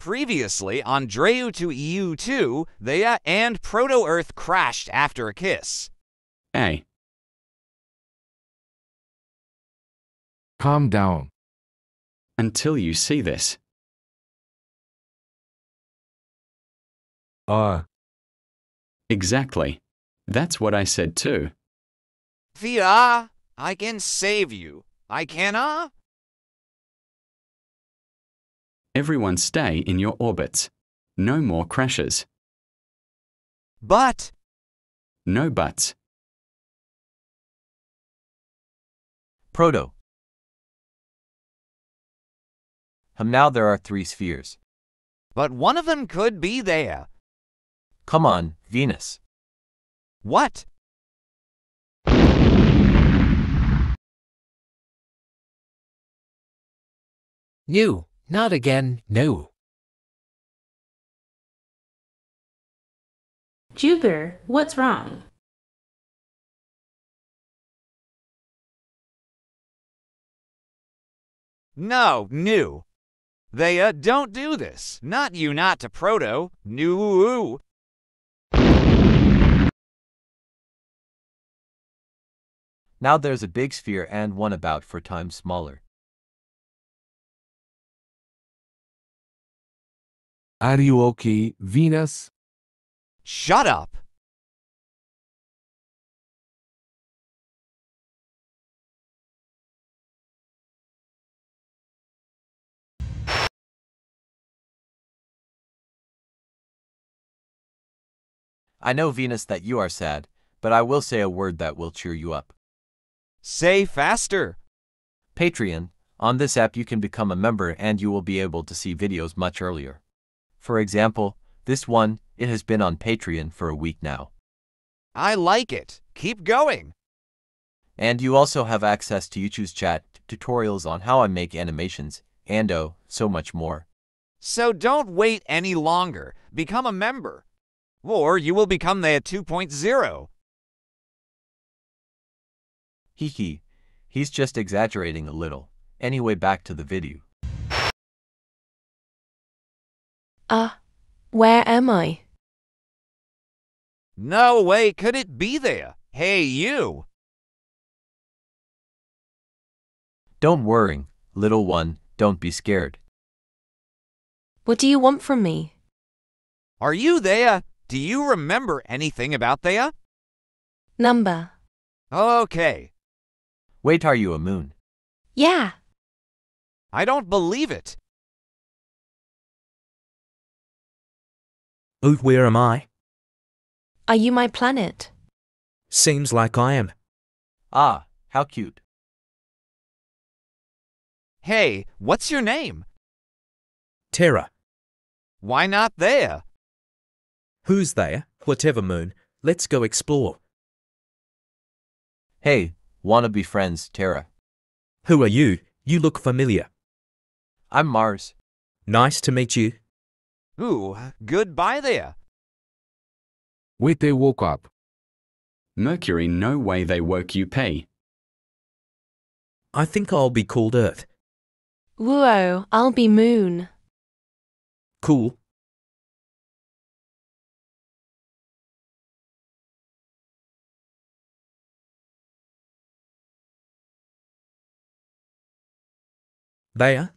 Previously on Dreu to EU2, Theia and Proto Earth crashed after a kiss. A. Calm down. Until you see this. Uh, Exactly. That's what I said too. Theia, I can save you. I cannot? Everyone stay in your orbits. No more crashes. But No buts. Proto. Um, now Theia are three spheres. but one of them could be there. Come on, Venus. What? No, not again, no. Jupiter, what's wrong? No, new. Theia, don't do this. Not you, not to Proto. New. Now there's a big sphere and one about four times smaller. Are you okay, Venus? Shut up. I know, Venus, that you are sad, but I will say a word that will cheer you up. Say faster. Patreon. On this app, you can become a member and you will be able to see videos much earlier. For example, this one, it has been on Patreon for a week now. I like it. Keep going. And you also have access to YouTube's chat, tutorials on how I make animations, and oh, so much more. So don't wait any longer. Become a member. Or you will become the 2.0. Hee He's just exaggerating a little. Anyway, back to the video. Uh, where am I? No way could it be there. Hey, you. Don't worry, little one, don't be scared. What do you want from me? Are you Theia? Do you remember anything about Theia? Number. Okay. Wait, are you a moon? Yeah. I don't believe it. Oh, where am I? Are you my planet? Seems like I am. Ah, how cute. Hey, what's your name? Terra. Why not Theia? Who's there? Whatever moon. Let's go explore. Hey, wanna be friends, Terra? Who are you? You look familiar. I'm Mars. Nice to meet you. Ooh, goodbye there. Wait, they woke up. Mercury, no way they woke you pay. I think I'll be called Earth. Whoa, I'll be moon. Cool. There,